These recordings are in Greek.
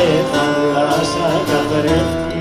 σε θάλασσα καθρέφτη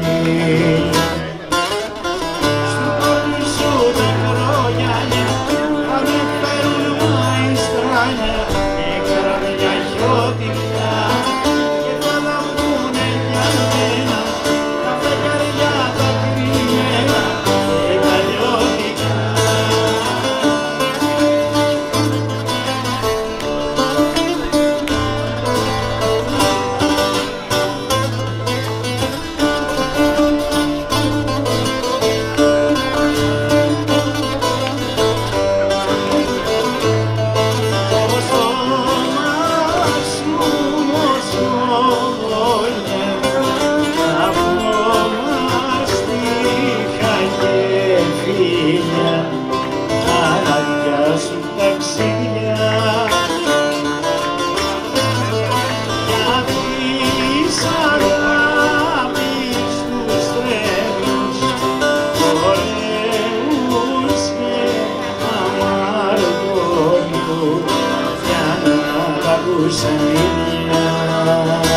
same now.